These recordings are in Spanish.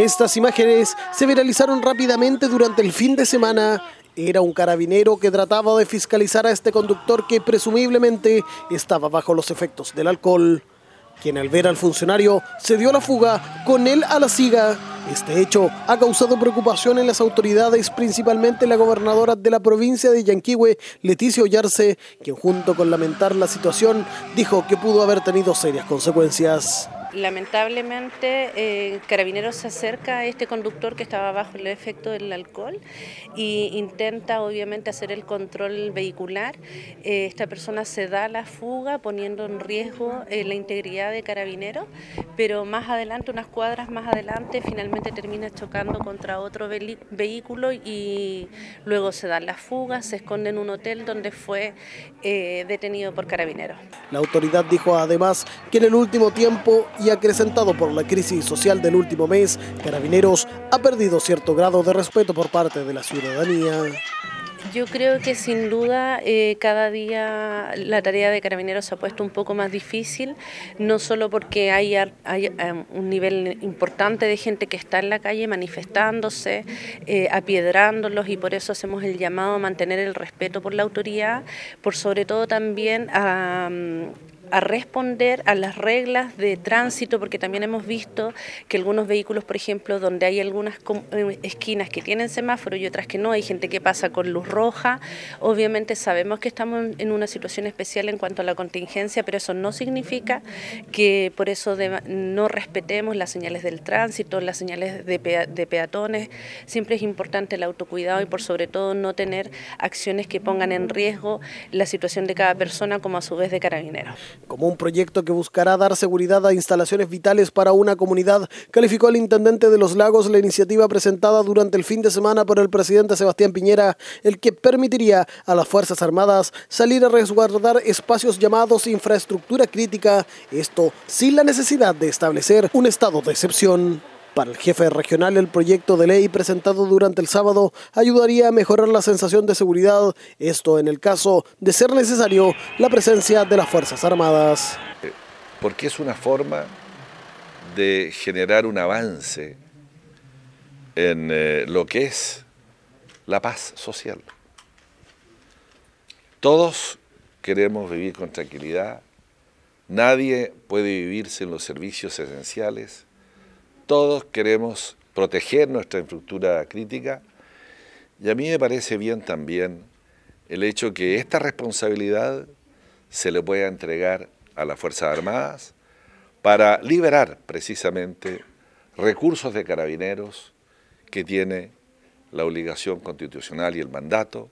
Estas imágenes se viralizaron rápidamente durante el fin de semana. Era un carabinero que trataba de fiscalizar a este conductor que presumiblemente estaba bajo los efectos del alcohol, quien al ver al funcionario se dio la fuga con él a la siga. Este hecho ha causado preocupación en las autoridades, principalmente la gobernadora de la provincia de Yanquihue, Leticia Ollarse, quien junto con lamentar la situación dijo que pudo haber tenido serias consecuencias. Lamentablemente, eh, Carabineros se acerca a este conductor que estaba bajo el efecto del alcohol e intenta obviamente hacer el control vehicular. Eh, esta persona se da la fuga poniendo en riesgo eh, la integridad de Carabineros, pero más adelante, unas cuadras más adelante, finalmente termina chocando contra otro vehículo y luego se da la fuga, se esconde en un hotel donde fue detenido por Carabineros. La autoridad dijo además que en el último tiempo y acrecentado por la crisis social del último mes, Carabineros ha perdido cierto grado de respeto por parte de la ciudadanía. Yo creo que sin duda eh, cada día la tarea de carabineros se ha puesto un poco más difícil, no solo porque hay, eh, un nivel importante de gente que está en la calle manifestándose, eh, apiedrándolos y por eso hacemos el llamado a mantener el respeto por la autoridad, por sobre todo también a, a responder a las reglas de tránsito, porque también hemos visto que algunos vehículos, por ejemplo, donde hay algunas eh, esquinas que tienen semáforo y otras que no, hay gente que pasa con luz roja, obviamente sabemos que estamos en una situación especial en cuanto a la contingencia, pero eso no significa que por eso no respetemos las señales del tránsito, las señales de, de peatones, siempre es importante el autocuidado y por sobre todo no tener acciones que pongan en riesgo la situación de cada persona como a su vez de carabineros como un proyecto que buscará dar seguridad a instalaciones vitales para una comunidad, calificó el intendente de Los Lagos la iniciativa presentada durante el fin de semana por el presidente Sebastián Piñera, el que permitiría a las Fuerzas Armadas salir a resguardar espacios llamados infraestructura crítica, esto sin la necesidad de establecer un estado de excepción. Para el jefe regional, el proyecto de ley presentado durante el sábado ayudaría a mejorar la sensación de seguridad, esto en el caso de ser necesario la presencia de las Fuerzas Armadas. Porque es una forma de generar un avance en eh, lo que es la paz social. Todos queremos vivir con tranquilidad, nadie puede vivir sin los servicios esenciales, todos queremos proteger nuestra infraestructura crítica y a mí me parece bien también el hecho que esta responsabilidad se le pueda entregar a las Fuerzas Armadas para liberar precisamente recursos de carabineros que tiene la obligación constitucional y el mandato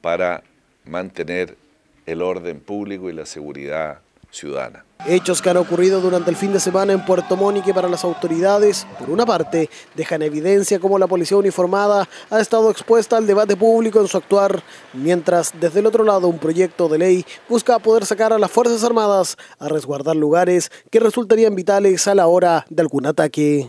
para mantener el orden público y la seguridad ciudadana. Hechos que han ocurrido durante el fin de semana en Puerto Montt para las autoridades, por una parte, dejan evidencia cómo la policía uniformada ha estado expuesta al debate público en su actuar, mientras desde el otro lado un proyecto de ley busca poder sacar a las Fuerzas Armadas a resguardar lugares que resultarían vitales a la hora de algún ataque.